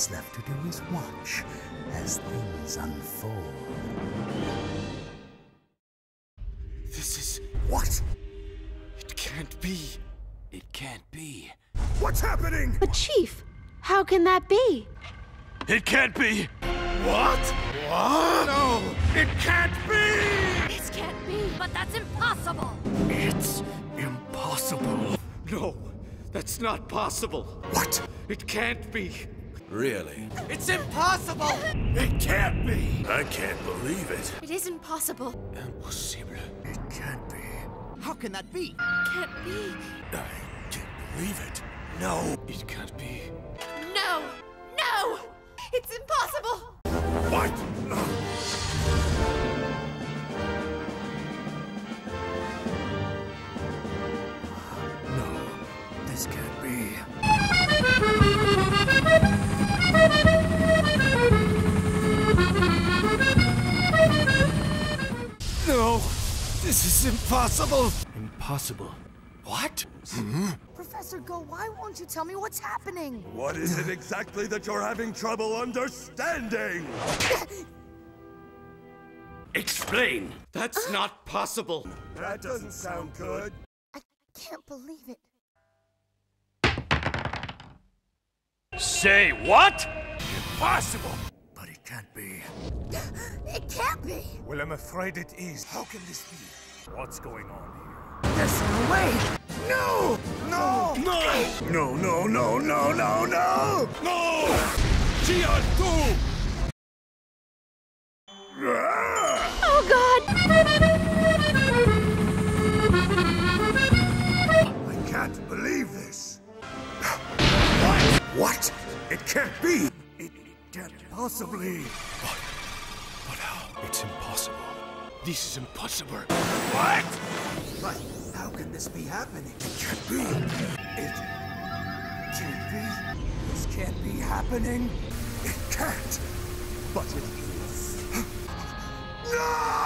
is left to do is watch as things unfold. This is. What? It can't be. It can't be. What's happening? But Chief, how can that be? It can't be. What? What? No, it can't be! This can't be, but that's impossible! It's impossible. No, that's not possible. What? It can't be. Really? It's impossible! It can't be! I can't believe it. It isn't possible. Impossible. It can't be. How can that be? Can't be. I can't believe it. No. It can't be. No! No! It's impossible! What? This is impossible! Impossible. What? Mm-hmm. Professor Go, why won't you tell me what's happening? What is it exactly that you're having trouble understanding? Explain! That's not possible. That doesn't sound good. I can't believe it. Say what? Impossible! But it can't be. It can't be! Well, I'm afraid it is. How can this be? What's going on here? There's no way! No! No! No! No, no, no, no, no, no! No! GR2! Ah! Oh God! I can't believe this. What? What? It can't be. It can't possibly. How? It's impossible. This is impossible. What? But how can this be happening? It can't be. It can't be. This can't be happening. It can't. But it is. no!